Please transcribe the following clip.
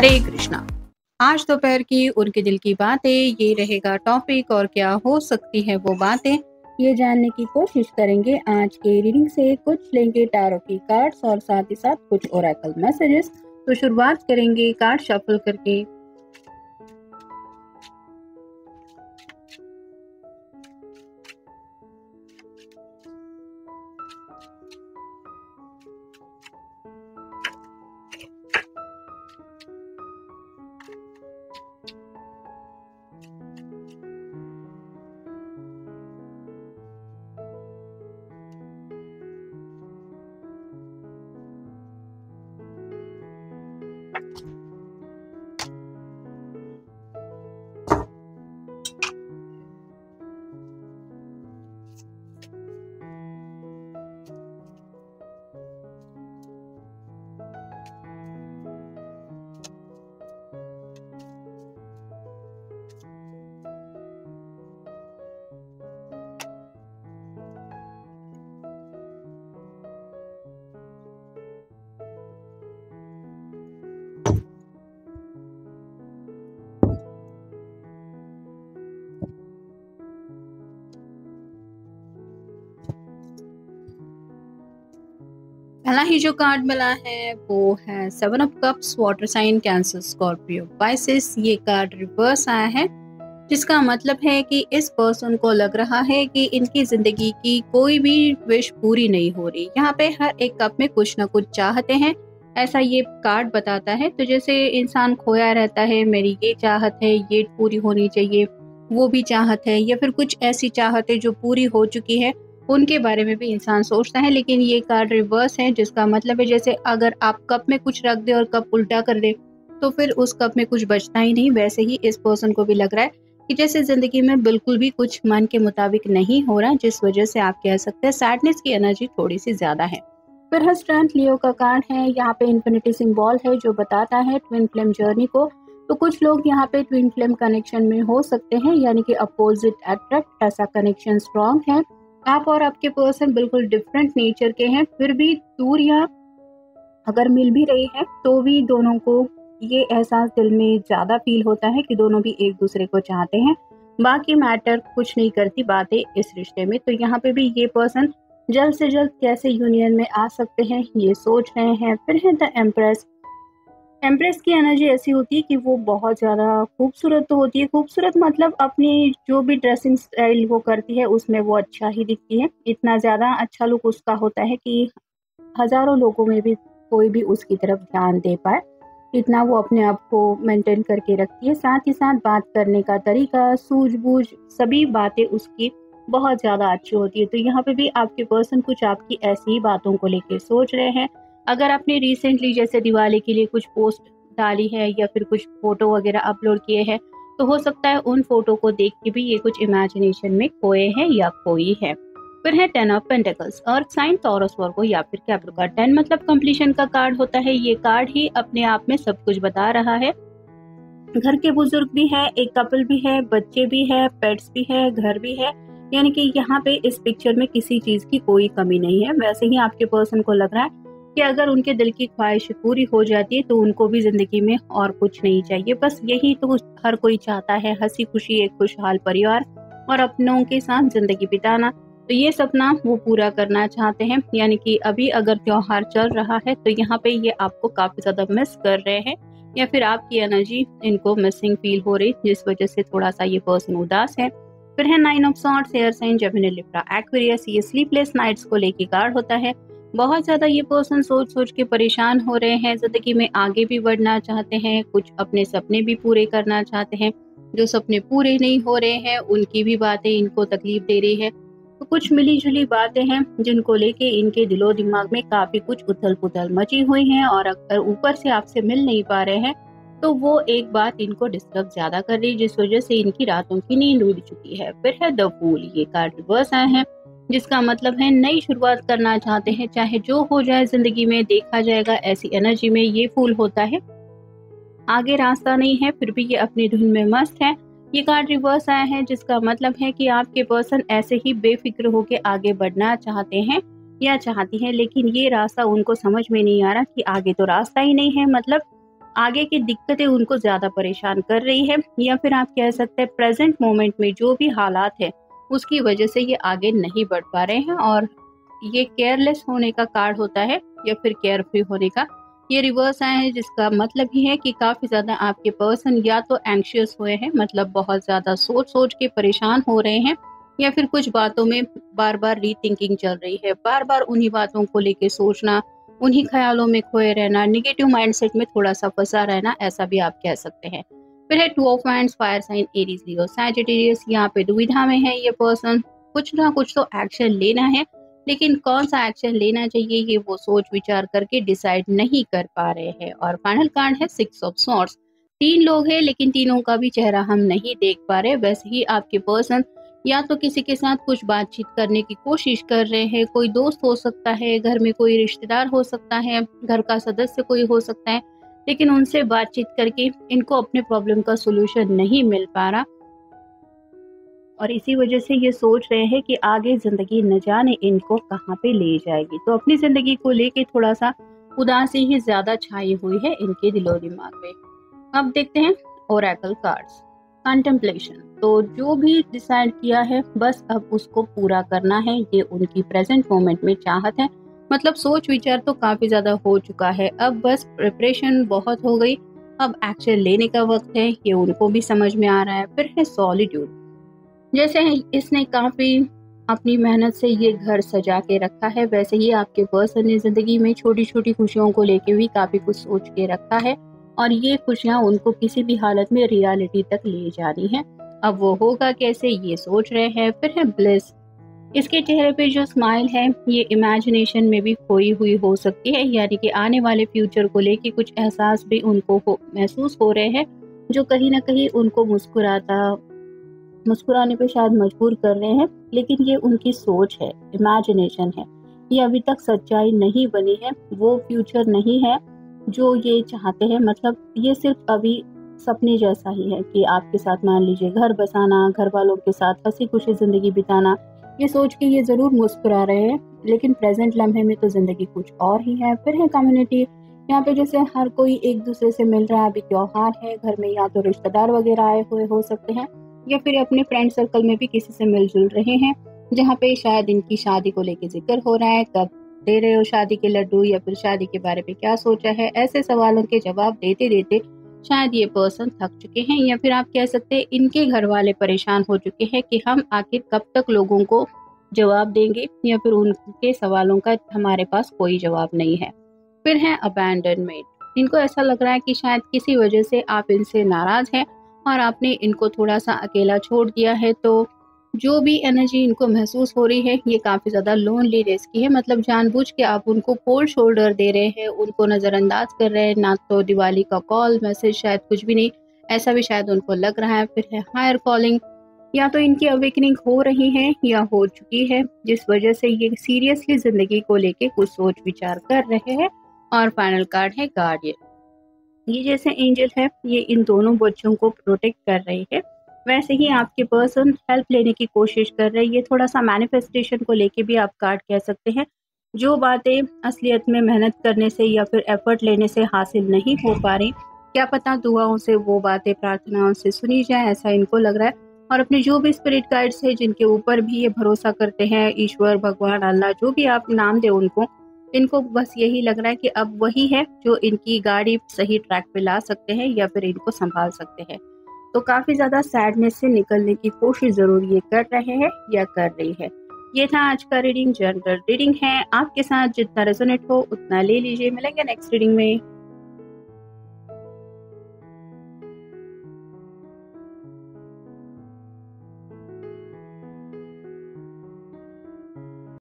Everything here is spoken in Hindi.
हरे कृष्णा। आज दोपहर की उनके दिल की बातें, ये रहेगा टॉपिक और क्या हो सकती है वो बातें, ये जानने की कोशिश करेंगे आज के रीडिंग से। कुछ लेंगे टारो की कार्ड्स और साथ ही साथ कुछ ओरेकल मैसेजेस तो शुरुआत करेंगे कार्ड शफल करके। पहला ही जो कार्ड मिला है, वो है seven of cups water sign cancer Scorpio Pisces ये कार्ड रिवर्स आया है, जिसका मतलब है कि इस पर्सन को लग रहा है कि इनकी ज़िंदगी की कोई भी विश पूरी नहीं हो रही। यहाँ पे हर एक कप में कुछ ना कुछ चाहते हैं। ऐसा ये कार्ड बताता है तो जैसे इंसान खोया रहता है, मेरी ये चाहत है, ये पूरी होनी चाहिए, वो भी चाहत है, या फिर कुछ ऐसी चाहत जो पूरी हो चुकी है उनके बारे में भी इंसान सोचता है, लेकिन ये कार्ड रिवर्स है, जिसका मतलब है जैसे अगर आप कप में कुछ रख दे और कप उल्टा कर दे तो फिर उस कप में कुछ बचता ही नहीं। वैसे ही इस पर्सन को भी लग रहा है कि जैसे ज़िंदगी में बिल्कुल भी कुछ मन के मुताबिक नहीं हो रहा, जिस वजह से आप कह सकते हैं सैडनेस की एनर्जी थोड़ी सी ज़्यादा है। फिर हर स्ट्रेंथ लियो का कार्ड है, यहाँ पे इन्फिनिटी सिंबल है, जो बताता है ट्विन फ्लेम जर्नी को। तो कुछ लोग यहाँ पे ट्विन फ्लेम कनेक्शन में हो सकते हैं, यानी कि अपोजिट अट्रैक्ट ऐसा कनेक्शन स्ट्रॉन्ग है। आप और आपके पर्सन बिल्कुल डिफरेंट नेचर के हैं, फिर भी दूरियाँ अगर मिल भी रही है तो भी दोनों को ये एहसास दिल में ज़्यादा फील होता है कि दोनों भी एक दूसरे को चाहते हैं। बाकी मैटर कुछ नहीं करती बातें इस रिश्ते में। तो यहाँ पे भी ये पर्सन जल्द से जल्द कैसे यूनियन में आ सकते हैं, ये सोच रहे हैं, फिर है द एम्प्रेस एम्प्रेस की एनर्जी ऐसी होती है कि वो बहुत ज़्यादा खूबसूरत तो होती है। खूबसूरत मतलब अपनी जो भी ड्रेसिंग स्टाइल वो करती है, उसमें वो अच्छा ही दिखती है। इतना ज़्यादा अच्छा लुक उसका होता है कि हज़ारों लोगों में भी कोई भी उसकी तरफ़ ध्यान दे पाए। इतना वो अपने आप को मेंटेन करके रखती है। साथ ही साथ बात करने का तरीका, सूझबूझ, सभी बातें उसकी बहुत ज़्यादा अच्छी होती है। तो यहाँ पे भी आपके पर्सन कुछ आपकी ऐसी ही बातों को लेकर सोच रहे हैं। अगर आपने रिसेंटली जैसे दिवाली के लिए कुछ पोस्ट डाली है या फिर कुछ फ़ोटो वगैरह अपलोड किए हैं तो हो सकता है उन फ़ोटो को देख के भी ये कुछ इमेजिनेशन में खोए हैं या खोई है। फिर है टेन ऑफ़ पेंटिकल्स और साइन टॉरस वर्गो या फिर कैप्रिकॉन टेन मतलब कंप्लीशन का कार्ड होता है, ये कार्ड ही अपने आप में सब कुछ बता रहा है। घर के बुज़ुर्ग भी है, एक कपल भी है, बच्चे भी है पेट्स भी है, घर भी है, यानी कि यहाँ पे इस पिक्चर में किसी चीज़ की कोई कमी नहीं है। वैसे ही आपके पर्सन को लग रहा है कि अगर उनके दिल की ख्वाहिश पूरी हो जाती है तो उनको भी ज़िंदगी में और कुछ नहीं चाहिए। बस यही तो हर कोई चाहता है, हँसी खुशी, एक खुशहाल परिवार और अपनों के साथ ज़िंदगी बिताना। तो ये सपना वो पूरा करना चाहते हैं। यानी कि अभी अगर त्योहार चल रहा है तो यहाँ पे ये आपको काफ़ी ज़्यादा मिस कर रहे हैं या फिर आपकी एनर्जी इनको मिसिंग फील हो रही, जिस वजह से थोड़ा सा ये पर्सन उदास है। फिर है nine of swords air sign Gemini Libra Aquarius ये स्लीपलेस नाइट्स को लेके कार्ड होता है। बहुत ज़्यादा ये पर्सन सोच सोच के परेशान हो रहे हैं, ज़िंदगी में आगे भी बढ़ना चाहते हैं, कुछ अपने सपने भी पूरे करना चाहते हैं। जो सपने पूरे नहीं हो रहे हैं, उनकी भी बातें इनको तकलीफ़ दे रही है। तो कुछ मिली जुली बातें हैं, जिनको लेके इनके दिलो दिमाग में काफ़ी कुछ उथल पुथल मची हुई हैं और अगर ऊपर से आपसे मिल नहीं पा रहे हैं तो वो एक बात इनको डिस्टर्ब ज़्यादा कर रही है, जिस वजह से इनकी रातों की नींद उड़ चुकी है। फिर है द फूल, ये कार्ड रिवर्स आए हैं। जिसका मतलब है नई शुरुआत करना चाहते हैं। चाहे जो हो जाए ज़िंदगी में, देखा जाएगा ऐसी एनर्जी में ये फूल होता है। आगे रास्ता नहीं है, फिर भी ये अपनी धुन में मस्त है। ये कार्ड रिवर्स आया है, जिसका मतलब है कि आपके पर्सन ऐसे ही बेफिक्र होकर आगे बढ़ना चाहते हैं या चाहती हैं, लेकिन ये रास्ता उनको समझ में नहीं आ रहा कि आगे तो रास्ता ही नहीं है। मतलब आगे की दिक्कतें उनको ज़्यादा परेशान कर रही है, या फिर आप कह सकते हैं प्रेजेंट मोमेंट में जो भी हालात है उसकी वजह से ये आगे नहीं बढ़ पा रहे हैं और ये केयरलेस होने का कार्ड होता है या फिर केयर फ्री होने का। ये रिवर्स आए हैं, जिसका मतलब ही है कि काफ़ी ज़्यादा आपके पर्सन या तो एंक्शियस हुए हैं मतलब बहुत ज़्यादा सोच सोच के परेशान हो रहे हैं, या फिर कुछ बातों में बार बार रीथिंकिंग चल रही है। बार बार उन्हीं बातों को लेके सोचना, उन्हीं ख्यालों में खोए रहना निगेटिव माइंडसेट में थोड़ा सा फंसा रहना, ऐसा भी आप कह सकते हैं। फिर है two of wands fire sign Aries Leo Sagittarius यहाँ पे दुविधा में है ये पर्सन कुछ ना कुछ तो एक्शन लेना है, लेकिन कौन सा एक्शन लेना चाहिए ये वो सोच विचार करके डिसाइड नहीं कर पा रहे हैं। और फाइनल कार्ड है सिक्स ऑफ़ सॉर्ट्स तीन लोग हैं, लेकिन तीनों का भी चेहरा हम नहीं देख पा रहे। वैसे ही आपके पर्सन या तो किसी के साथ कुछ बातचीत करने की कोशिश कर रहे हैं, कोई दोस्त हो सकता है, घर में कोई रिश्तेदार हो सकता है, घर का सदस्य कोई हो सकता है लेकिन उनसे बातचीत करके इनको अपने प्रॉब्लम का सोल्यूशन नहीं मिल पा रहा। और इसी वजह से ये सोच रहे हैं कि आगे ज़िंदगी न जाने इनको कहाँ पे ले जाएगी। तो अपनी ज़िंदगी को लेके थोड़ा सा उदासी ही ज़्यादा छाई हुई है इनके दिलो दिमाग में। अब देखते हैं ओरेकल कार्ड्स कंटेम्पलेशन तो जो भी डिसाइड किया है, बस अब उसको पूरा करना है। ये उनकी प्रेजेंट मोमेंट में चाहत है। मतलब सोच विचार तो काफ़ी ज़्यादा हो चुका है। अब बस प्रिपरेशन बहुत हो गई। अब एक्शन लेने का वक्त है, ये उनको भी समझ में आ रहा है। फिर है सॉलिट्यूड जैसे इसने काफ़ी अपनी मेहनत से ये घर सजा के रखा है, वैसे ही आपके पर्सन ने ज़िंदगी में छोटी छोटी खुशियों को लेके भी काफ़ी कुछ सोच के रखा है और ये खुशियाँ उनको किसी भी हालत में रियलिटी तक ले जानी है। अब वो होगा कैसे, ये सोच रहे हैं। फिर है ब्लिस इसके चेहरे पे जो स्माइल है ये इमेजिनेशन में भी खोई हुई हो सकती है यानी कि आने वाले फ्यूचर को लेके कुछ एहसास भी उनको हो, महसूस हो रहे हैं जो कहीं ना कहीं उनको मुस्कुराता मुस्कुराने पे शायद मजबूर कर रहे हैं लेकिन ये उनकी सोच है इमेजिनेशन है। ये अभी तक सच्चाई नहीं बनी है वो फ्यूचर नहीं है जो ये चाहते हैं मतलब ये सिर्फ़ अभी सपने जैसा ही है कि आपके साथ मान लीजिए घर बसाना घर वालों के साथ हँसी खुशी ज़िंदगी बिताना ये सोच के ये ज़रूर मुस्कुरा रहे हैं, लेकिन प्रेजेंट लम्हे में तो ज़िंदगी कुछ और ही है। फिर है कम्युनिटी यहाँ पे जैसे हर कोई एक दूसरे से मिल रहा है, अभी त्योहार है, घर में या तो रिश्तेदार वगैरह आए हुए हो सकते हैं, या फिर अपने फ्रेंड सर्कल में भी किसी से मिलजुल रहे हैं, जहाँ पे शायद इनकी शादी को लेके ज़िक्र हो रहा है, कब दे रहे हो शादी के लड्डू या फिर शादी के बारे में क्या सोचा है, ऐसे सवालों के जवाब देते देते शायद ये पर्सन थक चुके हैं या फिर आप कह सकते हैं इनके घर वाले परेशान हो चुके हैं कि हम आखिर कब तक लोगों को जवाब देंगे या फिर उनके सवालों का हमारे पास कोई जवाब नहीं है। फिर है अबैंडनमेंट इनको ऐसा लग रहा है कि शायद किसी वजह से आप इनसे नाराज़ हैं और आपने इनको थोड़ा सा अकेला छोड़ दिया है तो जो भी एनर्जी इनको महसूस हो रही है, ये काफ़ी ज़्यादा लोनली रेस की है। मतलब जानबूझ के आप उनको कोल्ड शोल्डर दे रहे हैं, उनको नज़रअंदाज कर रहे हैं, ना तो दिवाली का कॉल मैसेज शायद कुछ भी नहीं, ऐसा भी शायद उनको लग रहा है। फिर है हायर कॉलिंग या तो इनकी अवेकनिंग हो रही है, या हो चुकी है, जिस वजह से ये सीरियसली ज़िंदगी को लेके कुछ सोच विचार कर रहे हैं। और फाइनल कार्ड है गार्डियन ये जैसे एंजल है, ये इन दोनों बच्चों को प्रोटेक्ट कर रही है। वैसे ही आपके पर्सन हेल्प लेने की कोशिश कर रहे हैं। ये थोड़ा सा मैनिफेस्टेशन को लेके भी आप कार्ड कह सकते हैं। जो बातें असलियत में मेहनत करने से या फिर एफर्ट लेने से हासिल नहीं हो पा रही, क्या पता दुआओं से वो बातें प्रार्थनाओं से सुनी जाए, ऐसा इनको लग रहा है। और अपने जो भी स्पिरिट गाइड्स है, जिनके ऊपर भी ये भरोसा करते हैं, ईश्वर, भगवान, अल्लाह, जो भी आप नाम दे उनको, इनको बस यही लग रहा है कि अब वही है जो इनकी गाड़ी सही ट्रैक पे ला सकते हैं या फिर इनको संभाल सकते हैं। तो काफ़ी ज़्यादा सैडनेस से निकलने की कोशिश ज़रूर ये कर रहे हैं या कर रही है। ये था आज का रीडिंग जनरल रीडिंग है। आपके साथ जितना रेजोनेट हो, उतना ले लीजिए। मिलेंगे नेक्स्ट रीडिंग में।